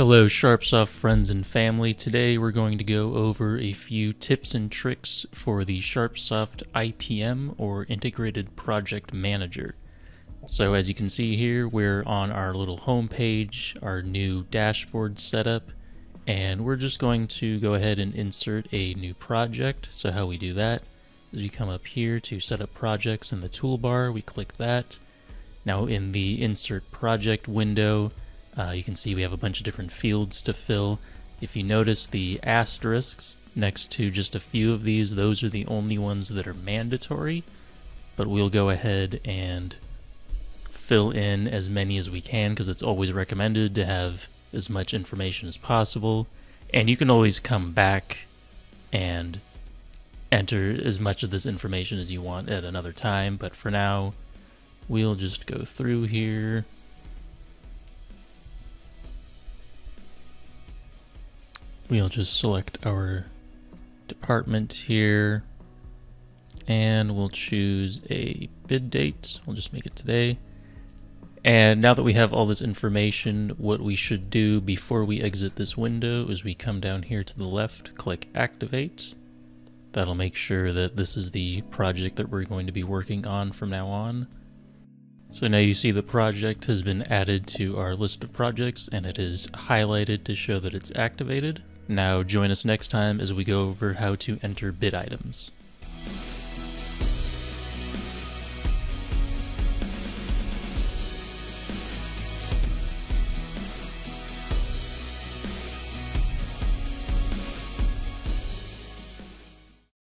Hello, SharpeSoft friends and family. Today we're going to go over a few tips and tricks for the SharpeSoft IPM or Integrated Project Manager. So as you can see here, we're on our little home page, our new dashboard setup, and we're just going to go ahead and insert a new project. So how we do that is we come up here to set up projects in the toolbar, we click that. Now in the insert project window, uh, you can see we have a bunch of different fields to fill. If you notice the asterisks next to just a few of these, those are the only ones that are mandatory. But we'll go ahead and fill in as many as we can because it's always recommended to have as much information as possible. And you can always come back and enter as much of this information as you want at another time. But for now, we'll just go through here. we'll just select our department here and we'll choose a bid date. We'll just make it today. And now that we have all this information, what we should do before we exit this window is we come down here to the left, click Activate. That'll make sure that this is the project that we're going to be working on from now on. So now you see the project has been added to our list of projects and it is highlighted to show that it's activated. Now join us next time as we go over how to enter bid items.